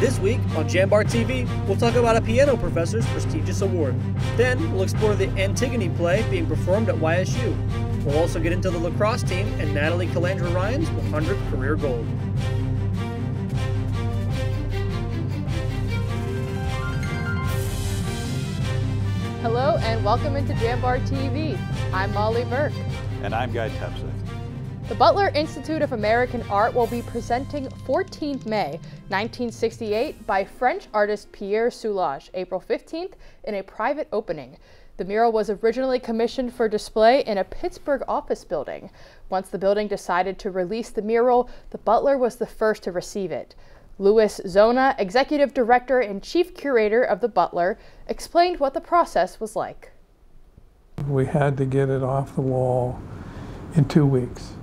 This week on Jambar TV, we'll talk about a piano professor's prestigious award. Then we'll explore the Antigone play being performed at YSU. We'll also get into the lacrosse team and Natalie Calandra Ryan's 100th career goal. Hello and welcome into Jambar TV. I'm Molly Burke. And I'm Guy Tepsick. The Butler Institute of American Art will be presenting 14th May 1968 by French artist Pierre Soulages, April 15th in a private opening. The mural was originally commissioned for display in a Pittsburgh office building. Once the building decided to release the mural, the Butler was the first to receive it. Louis Zona, executive director and chief curator of the Butler, explained what the process was like. We had to get it off the wall in two weeks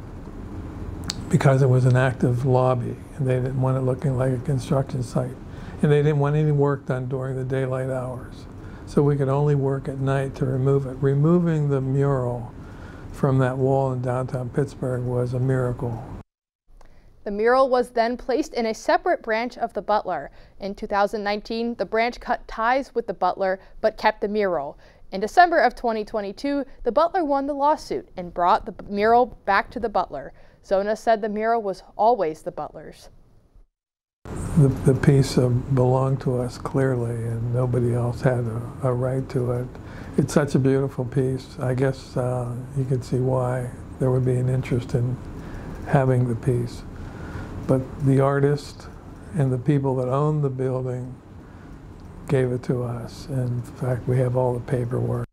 because it was an active lobby and they didn't want it looking like a construction site. And they didn't want any work done during the daylight hours. So we could only work at night to remove it. Removing the mural from that wall in downtown Pittsburgh was a miracle. The mural was then placed in a separate branch of the Butler. In 2019, the branch cut ties with the Butler but kept the mural. In December of 2022, the Butler won the lawsuit and brought the mural back to the Butler. Zona said the mural was always the butler's. The, the piece uh, belonged to us clearly, and nobody else had a, a, right to it. It's such a beautiful piece. I guess uh, you can see why there would be an interest in having the piece. But the artist and the people that own the building gave it to us. And in fact, we have all the paperwork.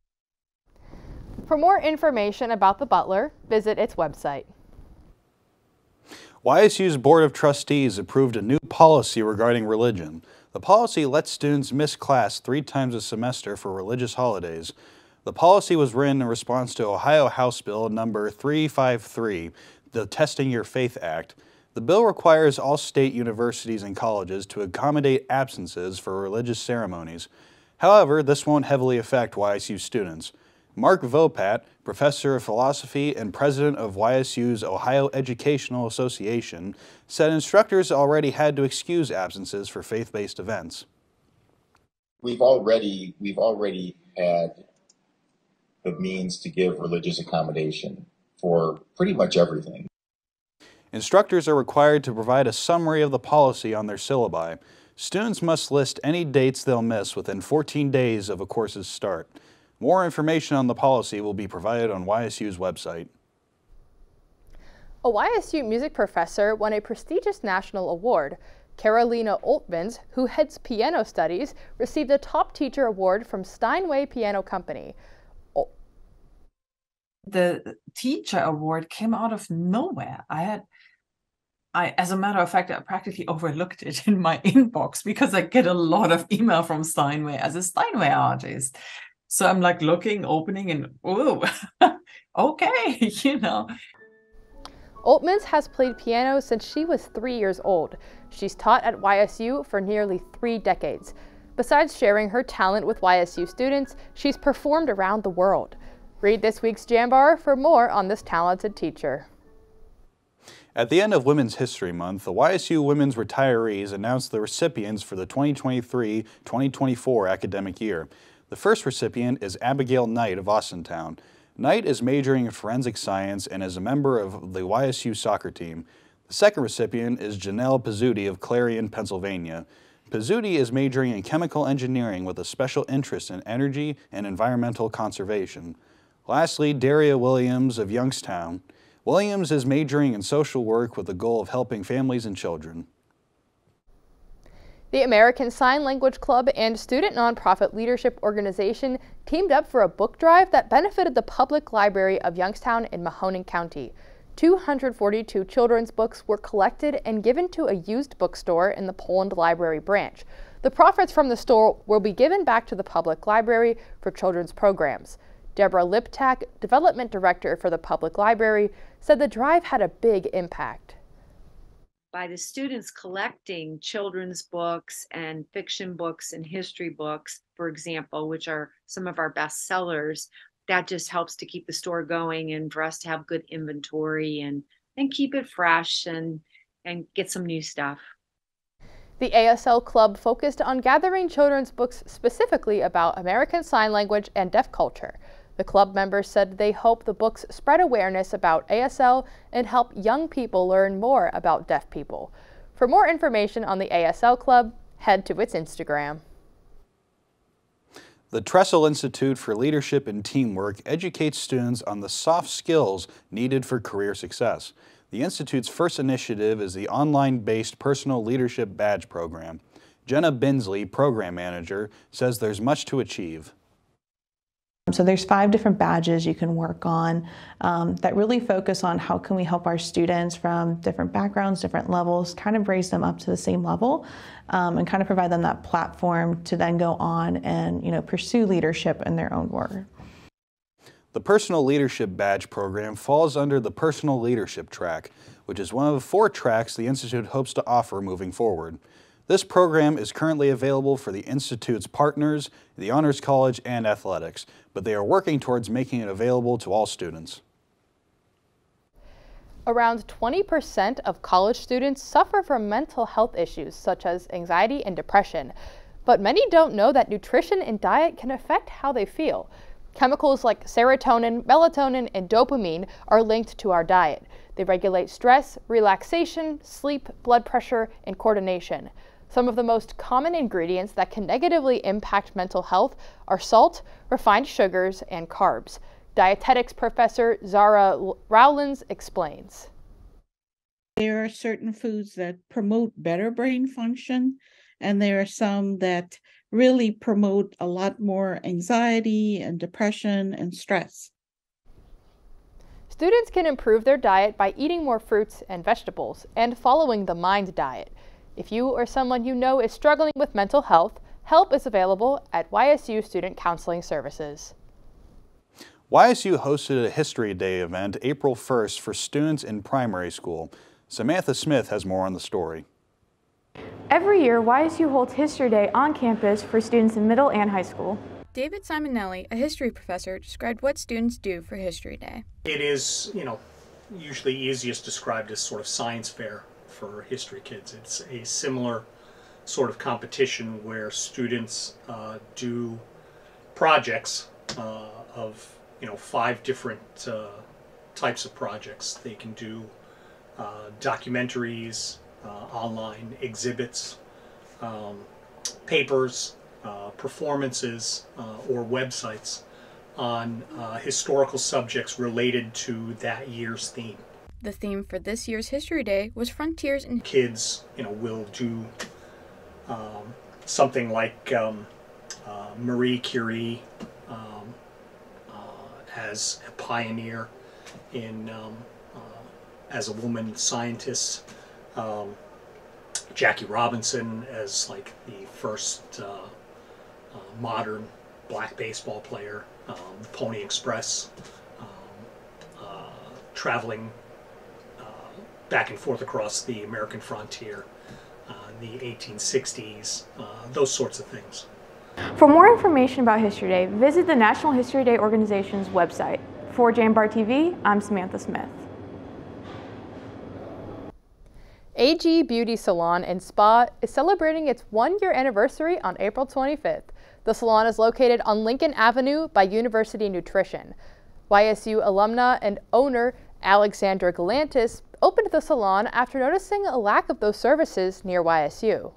For more information about the Butler, visit its website. YSU's Board of Trustees approved a new policy regarding religion. The policy lets students miss class three times a semester for religious holidays. The policy was written in response to Ohio House Bill number 353, the Testing Your Faith Act. The bill requires all state universities and colleges to accommodate absences for religious ceremonies. However, this won't heavily affect YSU students. Mark Vopat, professor of philosophy and president of YSU's Ohio Educational Association, said instructors already had to excuse absences for faith-based events. We've already we've already had the means to give religious accommodation for pretty much everything. Instructors are required to provide a summary of the policy on their syllabi. Students must list any dates they'll miss within 14 days of a course's start. More information on the policy will be provided on YSU's website. A YSU music professor won a prestigious national award. Carolina Oltmanns, who heads piano studies, received a top teacher award from Steinway Piano Company. Oh. The teacher award came out of nowhere. I had I, as a matter of fact, I practically overlooked it in my inbox because I get a lot of email from Steinway as a Steinway artist. So I'm like looking, opening, and oh, okay, you know. Oltmanns has played piano since she was three years old. She's taught at YSU for nearly three decades. Besides sharing her talent with YSU students, she's performed around the world. Read this week's Jambar for more on this talented teacher. At the end of Women's History Month, the YSU Women's Retirees announced the recipients for the 2023-2024 academic year. The first recipient is Abigail Knight of Austintown. Knight is majoring in forensic science and is a member of the YSU soccer team. The second recipient is Janelle Pizzuti of Clarion, Pennsylvania. Pizzuti is majoring in chemical engineering with a special interest in energy and environmental conservation. Lastly, Daria Williams of Youngstown. Williams is majoring in social work with the goal of helping families and children. The American Sign Language Club and student nonprofit leadership organization teamed up for a book drive that benefited the Public Library of Youngstown in Mahoning County. 242 children's books were collected and given to a used bookstore in the Poland Library branch. The profits from the store will be given back to the public library for children's programs. Deborah Liptak, development director for the public library, said the drive had a big impact by the students collecting children's books and fiction books and history books, for example, which are some of our best sellers, that just helps to keep the store going and for us to have good inventory and and keep it fresh and and get some new stuff. The ASL Club focused on gathering children's books specifically about American Sign Language and deaf culture. The club members said they hope the books spread awareness about ASL and help young people learn more about deaf people. For more information on the ASL Club, head to its Instagram. The Tressel Institute for Leadership and Teamwork educates students on the soft skills needed for career success. The Institute's first initiative is the online-based Personal Leadership Badge Program. Jenna Binsley, Program Manager, says there's much to achieve. So there's five different badges you can work on um, that really focus on how can we help our students from different backgrounds, different levels, kind of raise them up to the same level um, and kind of provide them that platform to then go on and you know pursue leadership in their own work. The Personal Leadership Badge program falls under the Personal Leadership track, which is one of the four tracks the Institute hopes to offer moving forward. This program is currently available for the Institute's partners, the Honors College, and athletics, but they are working towards making it available to all students. Around 20% of college students suffer from mental health issues such as anxiety and depression, but many don't know that nutrition and diet can affect how they feel. Chemicals like serotonin, melatonin, and dopamine are linked to our diet. They regulate stress, relaxation, sleep, blood pressure, and coordination. Some of the most common ingredients that can negatively impact mental health are salt, refined sugars, and carbs. Dietetics professor Zara Rowlands explains. There are certain foods that promote better brain function, and there are some that really promote a lot more anxiety and depression and stress. Students can improve their diet by eating more fruits and vegetables and following the MIND diet. If you or someone you know is struggling with mental health, help is available at YSU Student Counseling Services. YSU hosted a History Day event April 1st for students in primary school. Samantha Smith has more on the story. Every year, YSU holds History Day on campus for students in middle and high school. David Simonelli, a history professor, described what students do for History Day. It is, you know, usually easiest described as sort of science fair for history kids. It's a similar sort of competition where students uh, do projects uh, of you know five different uh, types of projects. They can do uh, documentaries, uh, online exhibits, um, papers, uh, performances, or websites on historical subjects related to that year's theme. The theme for this year's History Day was Frontiers in Kids, you know, will do um, something like um, uh, Marie Curie um, uh, as a pioneer in um, uh, as a woman scientist. Um, Jackie Robinson as like the first uh, uh, modern black baseball player. Um, Pony Express, uh, traveling back and forth across the American frontier, uh, the 1860s, uh, those sorts of things. For more information about History Day, visit the National History Day Organization's website. For Jambar TV, I'm Samantha Smith. AG Beauty Salon and Spa is celebrating its one-year anniversary on April 25th. The salon is located on Lincoln Avenue by University Nutrition. YSU alumna and owner Alexandra Galantis opened the salon after noticing a lack of those services near YSU.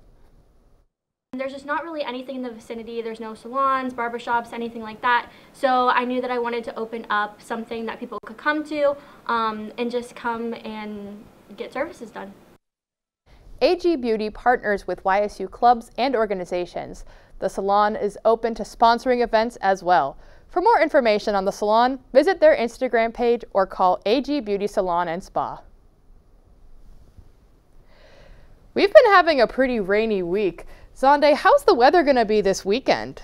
There's just not really anything in the vicinity. There's no salons, barbershops, anything like that. So I knew that I wanted to open up something that people could come to um, and just come and get services done. AG Beauty partners with YSU clubs and organizations. The salon is open to sponsoring events as well. For more information on the salon, visit their Instagram page or call AG Beauty Salon and Spa. We've been having a pretty rainy week. Zonde, how's the weather going to be this weekend?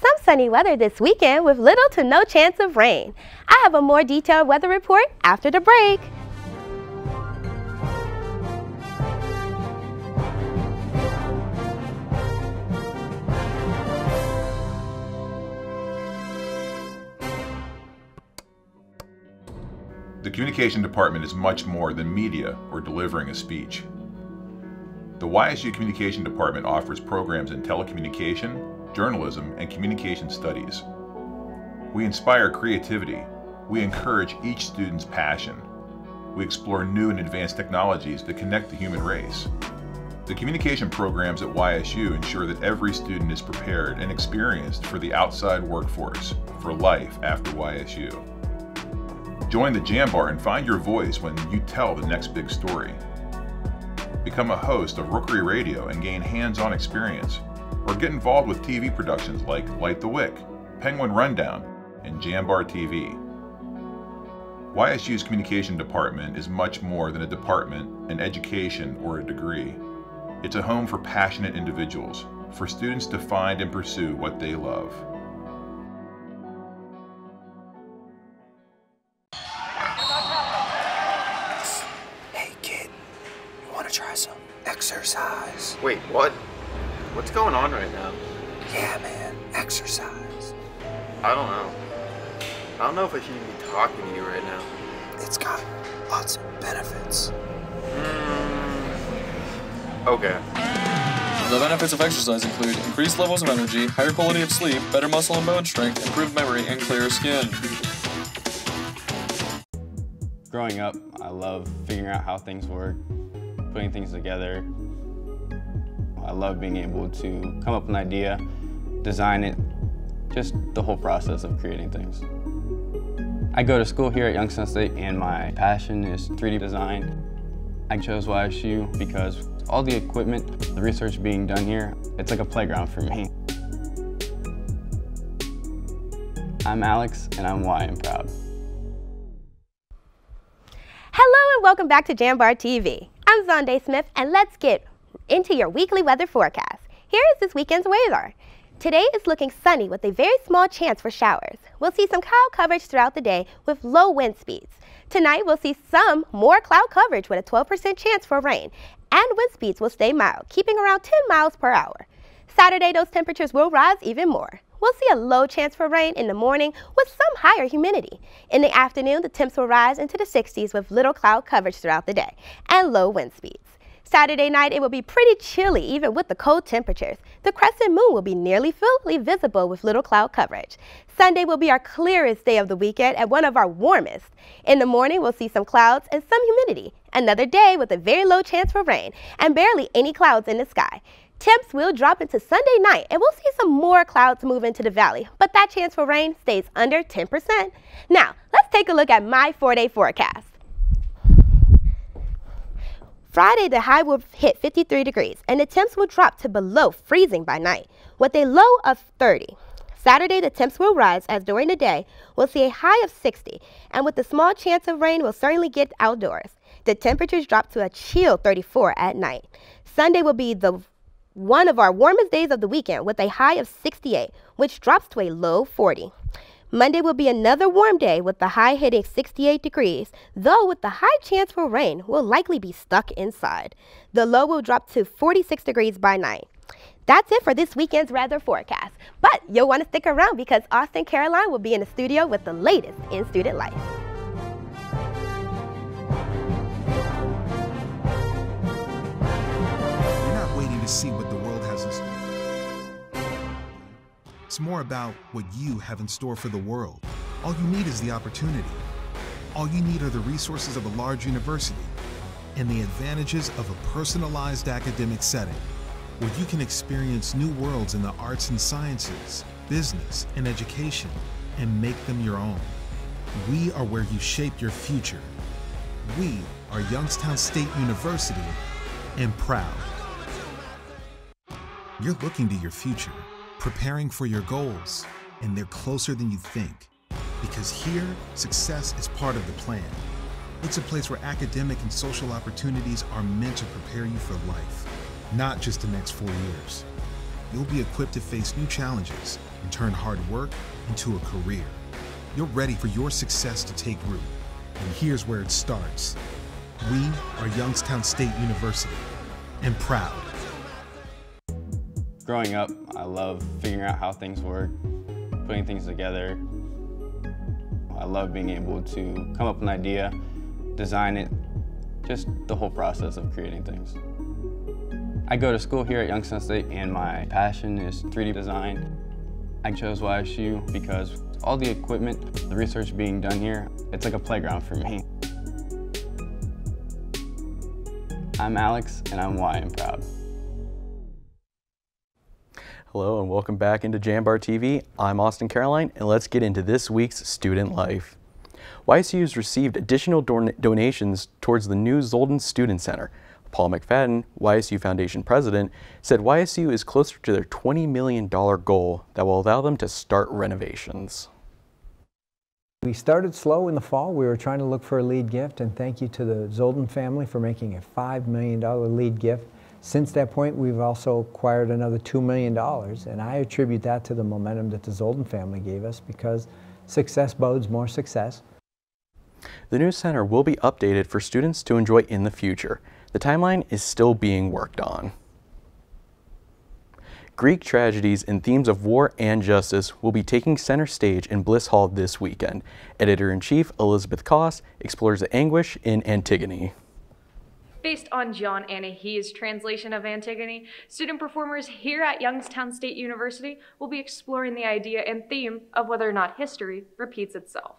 Some sunny weather this weekend with little to no chance of rain. I have a more detailed weather report after the break. Communication department is much more than media or delivering a speech. The YSU Communication Department offers programs in telecommunication, journalism, and communication studies. We inspire creativity. We encourage each student's passion. We explore new and advanced technologies that connect the human race. The communication programs at YSU ensure that every student is prepared and experienced for the outside workforce, for life after YSU. Join the Jambar and find your voice when you tell the next big story. Become a host of Rookery Radio and gain hands-on experience, or get involved with TV productions like Light the Wick, Penguin Rundown, and Jambar TV. YSU's communication department is much more than a department, an education, or a degree. It's a home for passionate individuals, for students to find and pursue what they love. You wanna try some exercise? Wait, what? What's going on right now? Yeah, man, exercise. I don't know. I don't know if I should even be talking to you right now. It's got lots of benefits. Hmm. Okay. The benefits of exercise include increased levels of energy, higher quality of sleep, better muscle and bone strength, improved memory, and clearer skin. Growing up, I love figuring out how things work, putting things together. I love being able to come up with an idea, design it, just the whole process of creating things. I go to school here at Youngstown State and my passion is 3D design. I chose YSU because all the equipment, the research being done here, it's like a playground for me. I'm Alex and I'm Y and proud. Hello and welcome back to Jambar TV. I'm Zonde Smith and let's get into your weekly weather forecast. Here is this weekend's weather. Today is looking sunny with a very small chance for showers. We'll see some cloud coverage throughout the day with low wind speeds. Tonight we'll see some more cloud coverage with a 12% chance for rain and wind speeds will stay mild, keeping around 10 miles per hour. Saturday those temperatures will rise even more. We'll see a low chance for rain in the morning with some higher humidity. In the afternoon, the temps will rise into the 60s with little cloud coverage throughout the day and low wind speeds. Saturday night, it will be pretty chilly even with the cold temperatures. The crescent moon will be nearly fully visible with little cloud coverage. Sunday will be our clearest day of the weekend and one of our warmest. In the morning, we'll see some clouds and some humidity. Another day with a very low chance for rain and barely any clouds in the sky. Temps will drop into Sunday night and we'll see some more clouds move into the valley, but that chance for rain stays under 10%. Now, let's take a look at my four-day forecast. Friday, the high will hit 53 degrees and the temps will drop to below freezing by night with a low of 30. Saturday, the temps will rise as during the day we'll see a high of 60 and with a small chance of rain, we'll certainly get outdoors. The temperatures drop to a chill 34 at night. Sunday will be the one of our warmest days of the weekend with a high of 68, which drops to a low 40. Monday will be another warm day with the high hitting 68 degrees, though with the high chance for rain, we'll likely be stuck inside. The low will drop to 46 degrees by night. That's it for this weekend's weather forecast. But you'll want to stick around because Austin Caroline will be in the studio with the latest in student life. To see what the world has in store. It's more about what you have in store for the world. All you need is the opportunity. All you need are the resources of a large university and the advantages of a personalized academic setting where you can experience new worlds in the arts and sciences, business, and education and make them your own. We are where you shape your future. We are Youngstown State University and proud. You're looking to your future, preparing for your goals, and they're closer than you think. Because here, success is part of the plan. It's a place where academic and social opportunities are meant to prepare you for life, not just the next four years. You'll be equipped to face new challenges and turn hard work into a career. You're ready for your success to take root. And here's where it starts. We are Youngstown State University and proud. Growing up, I love figuring out how things work, putting things together. I love being able to come up with an idea, design it, just the whole process of creating things. I go to school here at Youngstown State and my passion is 3D design. I chose YSU because all the equipment, the research being done here, it's like a playground for me. I'm Alex and I'm Y and proud. Hello and welcome back into Jambar TV. I'm Austin Caroline and let's get into this week's student life. YSU has received additional don donations towards the new Zoldan Student Center. Paul McFadden, YSU Foundation president, said YSU is closer to their $20 million goal that will allow them to start renovations. We started slow in the fall. We were trying to look for a lead gift, and thank you to the Zoldan family for making a $5 million lead gift. Since that point, we've also acquired another $2 million, and I attribute that to the momentum that the Zoldan family gave us because success bodes more success. The new center will be updated for students to enjoy in the future. The timeline is still being worked on. Greek tragedies and themes of war and justice will be taking center stage in Bliss Hall this weekend. Editor-in-Chief Elizabeth Koss explores the anguish in Antigone. Based on Jean Anouilh's translation of Antigone, student performers here at Youngstown State University will be exploring the idea and theme of whether or not history repeats itself.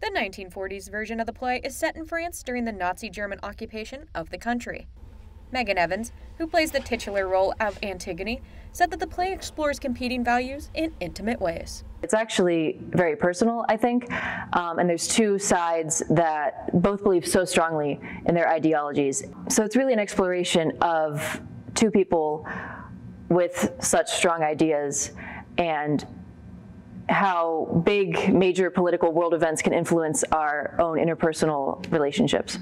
The 1940s version of the play is set in France during the Nazi German occupation of the country. Megan Evans, who plays the titular role of Antigone, said that the play explores competing values in intimate ways. It's actually very personal, I think, um, and there's two sides that both believe so strongly in their ideologies. So it's really an exploration of two people with such strong ideas and how big major political world events can influence our own interpersonal relationships.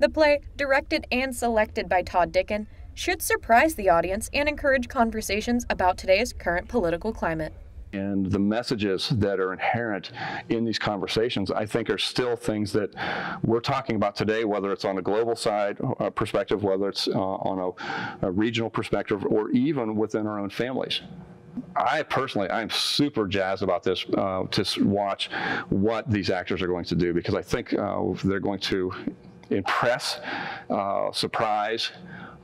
The play, directed and selected by Todd Dicken, should surprise the audience and encourage conversations about today's current political climate. And the messages that are inherent in these conversations, I think, are still things that we're talking about today, whether it's on a global side uh, perspective, whether it's uh, on a, a regional perspective, or even within our own families. I personally, I'm super jazzed about this uh, to watch what these actors are going to do because I think uh, they're going to impress, uh, surprise,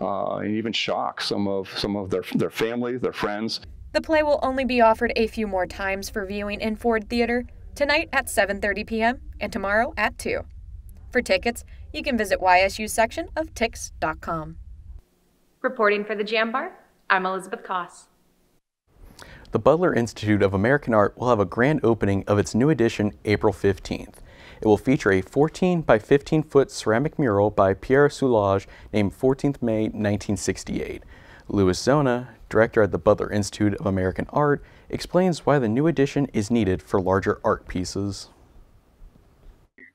uh, and even shock some of some of their their family, their friends. The play will only be offered a few more times for viewing in Ford Theater, tonight at 7.30 p.m. and tomorrow at 2. For tickets, you can visit YSU's section of tix.com. Reporting for the Jambar, I'm Elizabeth Koss. The Butler Institute of American Art will have a grand opening of its new edition April 15th. It will feature a 14 by 15 foot ceramic mural by Pierre Soulages named 14th May 1968. Louis Zona, director at the Butler Institute of American Art, explains why the new edition is needed for larger art pieces.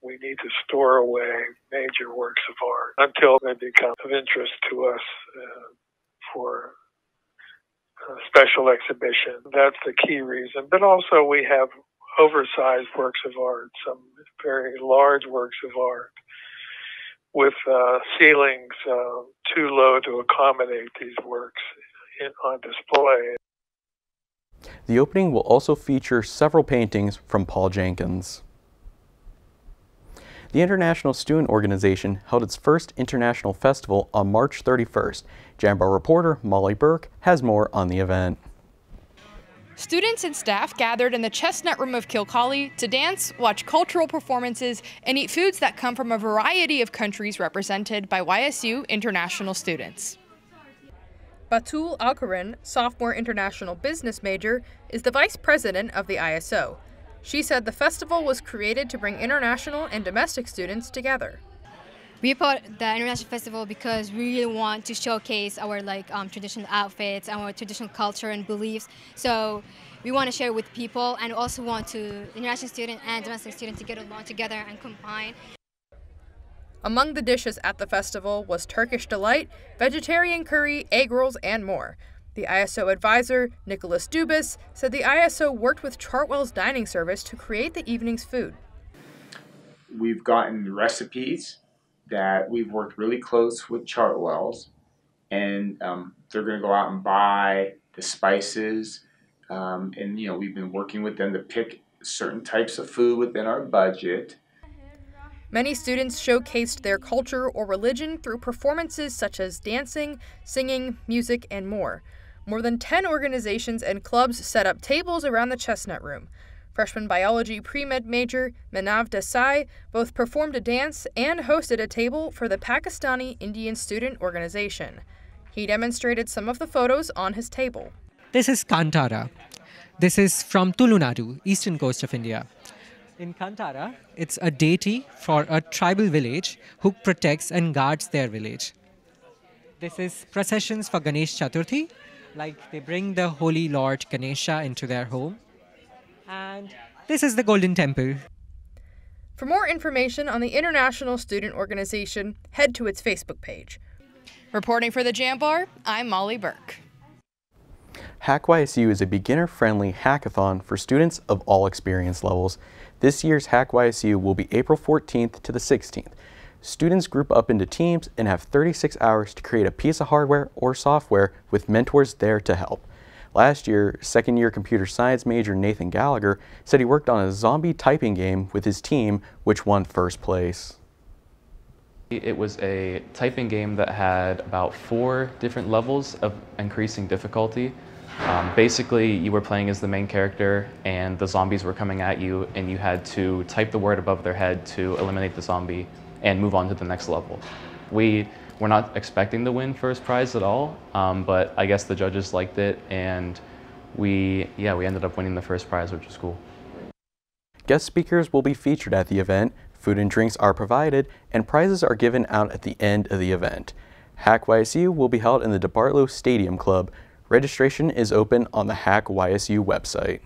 We need to store away major works of art until they become of interest to us uh, for a special exhibition. That's the key reason. But also we have oversized works of art, some very large works of art with uh, ceilings uh, too low to accommodate these works in, on display. The opening will also feature several paintings from Paul Jenkins. The International Student Organization held its first international festival on March 31st. Jambar reporter Molly Burke has more on the event. Students and staff gathered in the Chestnut Room of Kilcawley to dance, watch cultural performances, and eat foods that come from a variety of countries represented by YSU international students. Batul Alkaran, sophomore international business major, is the vice president of the ISO. She said the festival was created to bring international and domestic students together. We put the international festival because we really want to showcase our like um, traditional outfits, our traditional culture and beliefs. So we want to share with people, and also want to international student and domestic student to get along together and combine. Among the dishes at the festival was Turkish delight, vegetarian curry, egg rolls, and more. The ISO advisor, Nicholas Dubas, said the ISO worked with Chartwells dining service to create the evening's food. We've gotten recipes that we've worked really close with Chartwells, and um, they're going to go out and buy the spices, um, and you know we've been working with them to pick certain types of food within our budget. Many students showcased their culture or religion through performances such as dancing, singing, music, and more. More than 10 organizations and clubs set up tables around the chestnut room. Freshman biology pre med major Manav Desai both performed a dance and hosted a table for the Pakistani Indian Student Organization. He demonstrated some of the photos on his table. This is Kantara. This is from Tulunadu, eastern coast of India. In Kantara, it's a deity for a tribal village who protects and guards their village. This is processions for Ganesh Chaturthi, like they bring the holy Lord Ganesha into their home. And this is the Golden Temple. For more information on the International Student Organization, head to its Facebook page. Reporting for the Jambar, I'm Molly Burke. HackYSU is a beginner-friendly hackathon for students of all experience levels. This year's HackYSU will be April 14th to the 16th. Students group up into teams and have 36 hours to create a piece of hardware or software with mentors there to help. Last year, second year computer science major Nathan Gallagher said he worked on a zombie typing game with his team, which won first place. It was a typing game that had about four different levels of increasing difficulty. Um, basically, you were playing as the main character, and the zombies were coming at you, and you had to type the word above their head to eliminate the zombie and move on to the next level. We were not expecting to win first prize at all, um, but I guess the judges liked it, and we, yeah, we ended up winning the first prize, which was cool. Guest speakers will be featured at the event, food and drinks are provided, and prizes are given out at the end of the event. Hack YSU will be held in the DeBartolo Stadium Club, Registration is open on the Hack YSU website.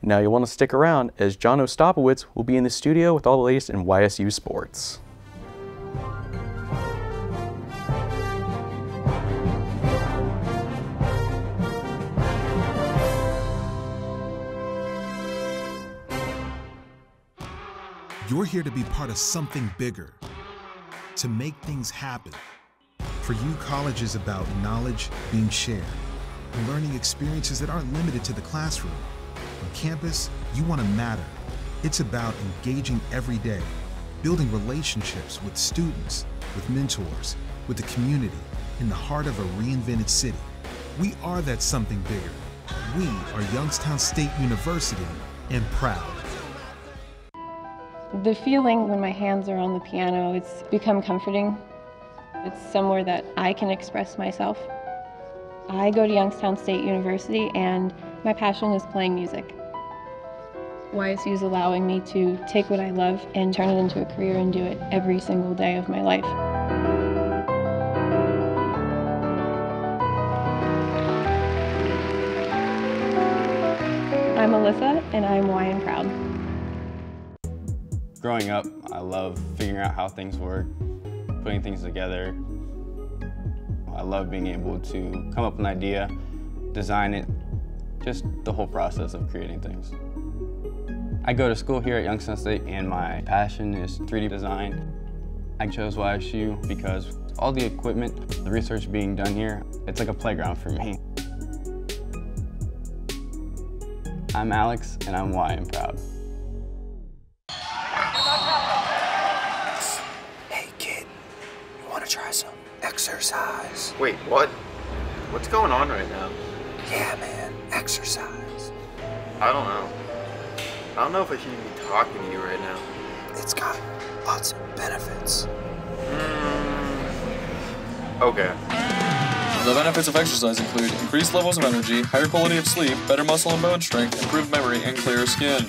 Now you'll want to stick around as John Ostapowitz will be in the studio with all the latest in YSU sports. You're here to be part of something bigger, to make things happen. For you, college is about knowledge being shared learning experiences that aren't limited to the classroom. On campus, you want to matter. It's about engaging every day, building relationships with students, with mentors, with the community, in the heart of a reinvented city. We are that something bigger. We are Youngstown State University and proud. The feeling when my hands are on the piano, it's become comforting it's somewhere that I can express myself. I go to Youngstown State University and my passion is playing music. YSU is allowing me to take what I love and turn it into a career and do it every single day of my life. I'm Alyssa and I'm YN Proud. Growing up, I love figuring out how things work, putting things together. I love being able to come up with an idea, design it, just the whole process of creating things. I go to school here at Youngstown State and my passion is 3D design. I chose YSU because all the equipment, the research being done here, it's like a playground for me. I'm Alex and I'm YN Proud. Wait, what? What's going on right now? Yeah, man, exercise. I don't know. I don't know if I should even be talking to you right now. It's got lots of benefits. Mm, okay. The benefits of exercise include increased levels of energy, higher quality of sleep, better muscle and bone strength, improved memory, and clearer skin.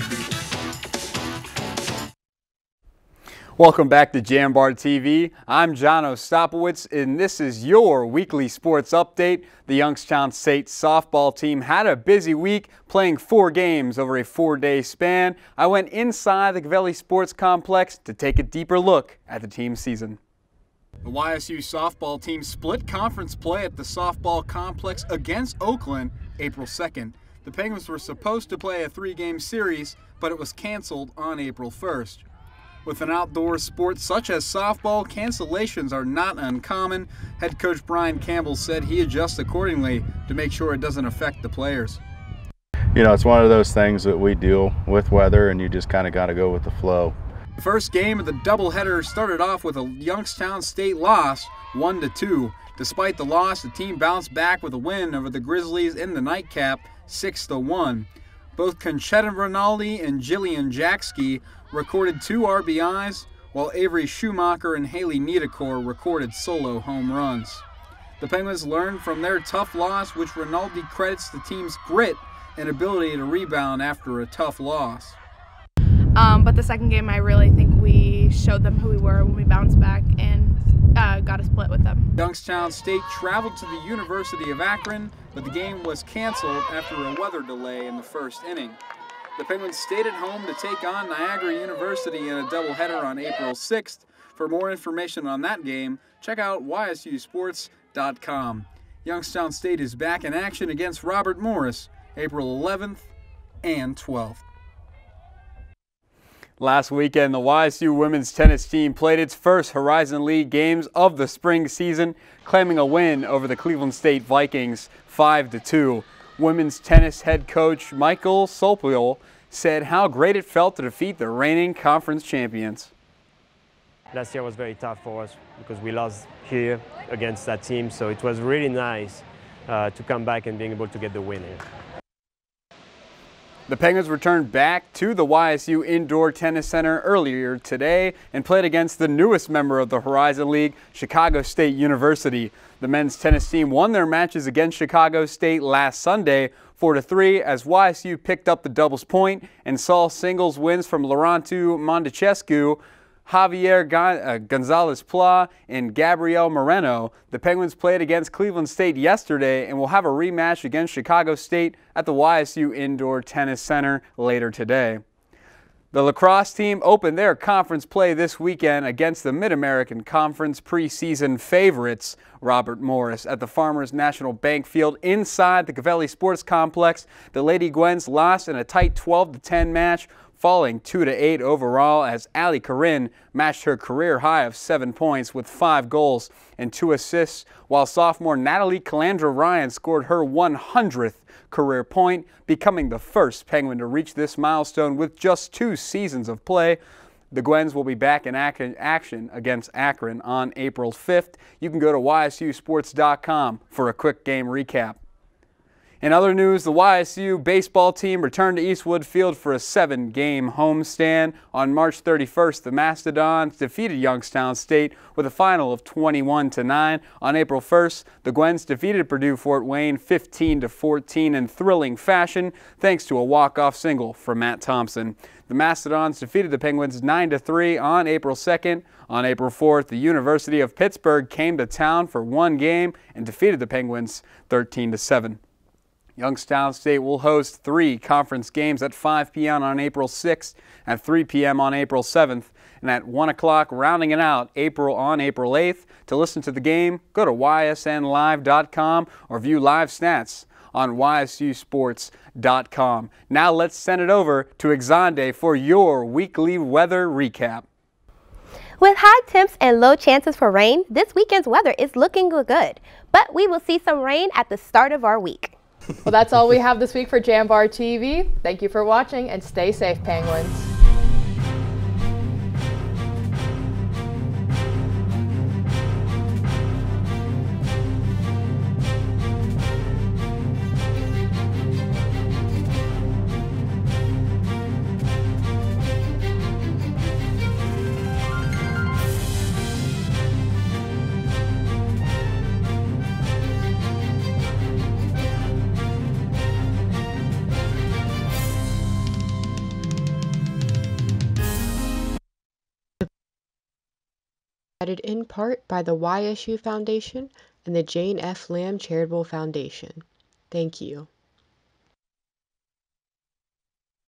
Welcome back to Jambar TV. I'm John Ostapowitz, and this is your weekly sports update. The Youngstown State softball team had a busy week playing four games over a four-day span. I went inside the Covelli Sports Complex to take a deeper look at the team's season. The YSU softball team split conference play at the softball complex against Oakland April 2nd. The Penguins were supposed to play a three-game series, but it was canceled on April 1st. With an outdoor sport such as softball, cancellations are not uncommon. Head coach Brian Campbell said he adjusts accordingly to make sure it doesn't affect the players. You know, it's one of those things that we deal with weather and you just kind of got to go with the flow. The First game of the doubleheader started off with a Youngstown State loss, 1 to 2. Despite the loss, the team bounced back with a win over the Grizzlies in the nightcap, 6 to 1. Both Conchetta Rinaldi and Jillian Jackski recorded two RBIs, while Avery Schumacher and Haley Niedekor recorded solo home runs. The Penguins learned from their tough loss, which Rinaldi credits the team's grit and ability to rebound after a tough loss. Um, but the second game, I really think we showed them who we were when we bounced back and uh, got a split with them. Youngstown State traveled to the University of Akron, but the game was canceled after a weather delay in the first inning. The Penguins stayed at home to take on Niagara University in a doubleheader on April 6th. For more information on that game, check out ysusports.com. Youngstown State is back in action against Robert Morris April 11th and 12th. Last weekend, the YSU women's tennis team played its first Horizon League games of the spring season, claiming a win over the Cleveland State Vikings 5-2. Women's tennis head coach Michael Solpiel said how great it felt to defeat the reigning conference champions. Last year was very tough for us because we lost here against that team, so it was really nice uh, to come back and being able to get the win here. The Penguins returned back to the YSU Indoor Tennis Center earlier today and played against the newest member of the Horizon League, Chicago State University. The men's tennis team won their matches against Chicago State last Sunday 4 3 as YSU picked up the doubles point and saw singles wins from Laurenttu Mondicescu Javier uh, Gonzalez Pla and Gabriel Moreno. The Penguins played against Cleveland State yesterday and will have a rematch against Chicago State at the YSU Indoor Tennis Center later today. The lacrosse team opened their conference play this weekend against the Mid-American Conference preseason favorites, Robert Morris, at the Farmers National Bank Field inside the Covelli Sports Complex. The Lady Guins lost in a tight 12-10 match falling 2 to 8 overall as Ali Corinne matched her career high of 7 points with 5 goals and 2 assists, while sophomore Natalie Calandra Ryan scored her 100th career point, becoming the first Penguin to reach this milestone with just 2 seasons of play. The Guins will be back in action against Akron on April 5th. You can go to ysusports.com for a quick game recap. In other news, the YSU baseball team returned to Eastwood Field for a seven-game homestand. On March 31st, the Mastodons defeated Youngstown State with a final of 21-9. On April 1st, the Guins defeated Purdue Fort Wayne 15-14 in thrilling fashion thanks to a walk-off single from Matt Thompson. The Mastodons defeated the Penguins 9-3 on April 2nd. On April 4th, the University of Pittsburgh came to town for one game and defeated the Penguins 13-7. Youngstown State will host three conference games at 5 p.m. on April 6th, at 3 p.m. on April 7th, and at 1 o'clock, rounding it out April on April 8th. To listen to the game, go to ysnlive.com or view live stats on ysusports.com. Now let's send it over to Exande for your weekly weather recap. With high temps and low chances for rain, this weekend's weather is looking good, but we will see some rain at the start of our week. Well, that's all we have this week for Jambar TV. Thank you for watching and stay safe, Penguins. In part by the YSU Foundation and the Jane F. Lamb Charitable Foundation. Thank you.